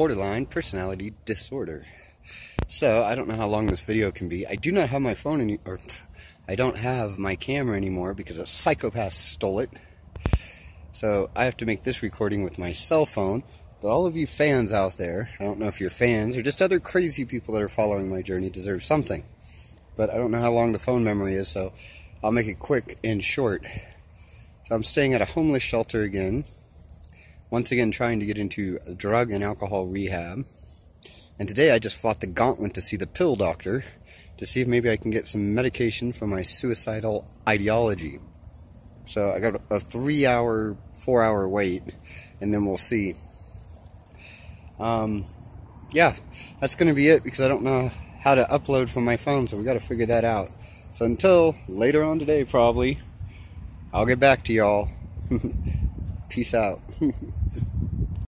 borderline personality disorder. So, I don't know how long this video can be. I do not have my phone any or I don't have my camera anymore because a psychopath stole it. So, I have to make this recording with my cell phone. But all of you fans out there, I don't know if you're fans or just other crazy people that are following my journey deserve something. But I don't know how long the phone memory is, so I'll make it quick and short. So I'm staying at a homeless shelter again. Once again, trying to get into drug and alcohol rehab. And today I just fought the gauntlet to see the pill doctor to see if maybe I can get some medication for my suicidal ideology. So I got a three hour, four hour wait, and then we'll see. Um, yeah, that's going to be it because I don't know how to upload from my phone, so we got to figure that out. So until later on today, probably, I'll get back to y'all. Peace out.